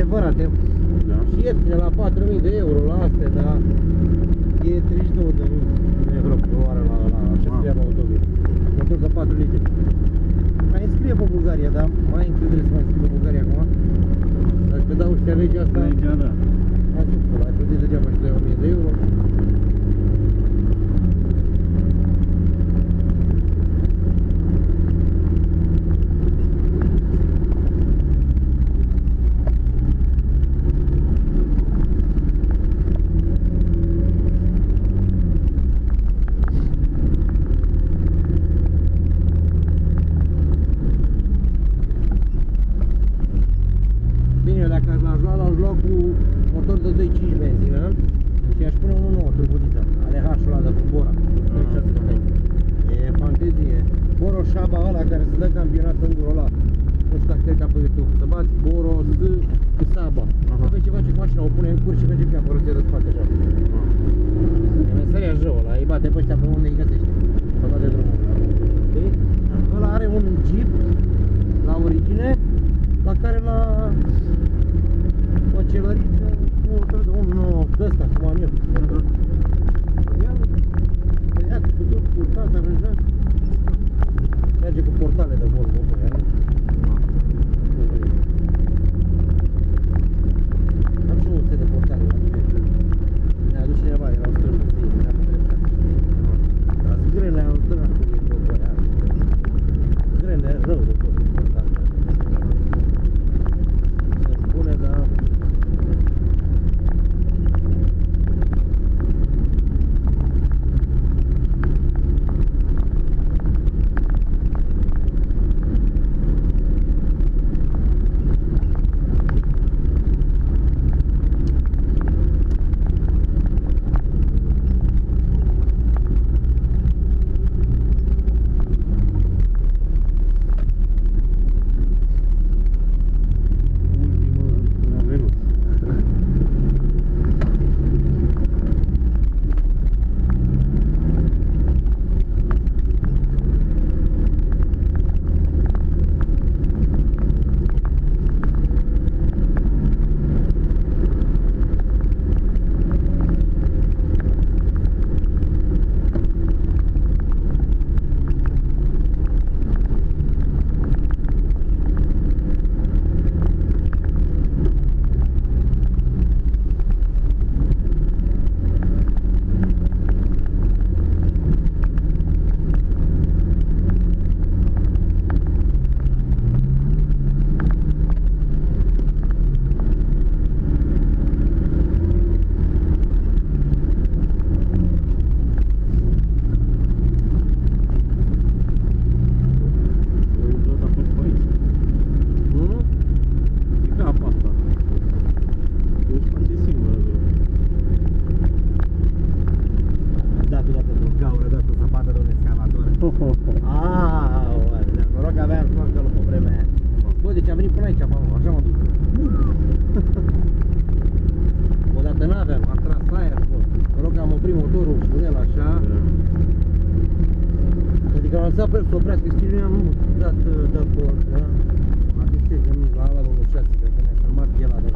adevărate. Da. Și ieftine la 4.000 de euro la astea, dar e 32 de euro pe oră la, la așa Ah. treaba autobil. Motor de 4 litri. Mai înscrie pe Bulgaria, dar mai încredere să mai înscrie pe Bulgaria acum. Dacă dau ăștia legea asta, Legea, da. am zis că ai plătit degeaba și dai 1000 de euro. Dacă aș l-aș lua, l-aș lua cu motor de 2.5 benzină și aș pune 1.9 turbodiza, ale H-ul ăla de cu Bora. E fantezie. Boro Șaba ăla care se dă campionat în gurul ăla. Nu știu dacă te uita pe YouTube. Să bați Boro Z cu Saba. Aha. Vezi ce face cu mașina, o pune în curs și merge pe acolo, ți de spate așa. E meseria rău ăla, îi bate pe ăștia pe unde îi găsește. Pe toate drumurile. Știi? Ăla are un Jeep la origine, la care l-a acelerit cu am venit până aici, mă, așa m-am dus. Odată n-aveam, am tras aer, bă. Noroc că am oprit motorul cu el așa. Adică am lăsat pe el să oprească stilul, am dat uh, de bord, da? Am zis că nu, la ala domnul șase, cred că mi-a strâmbat pielea de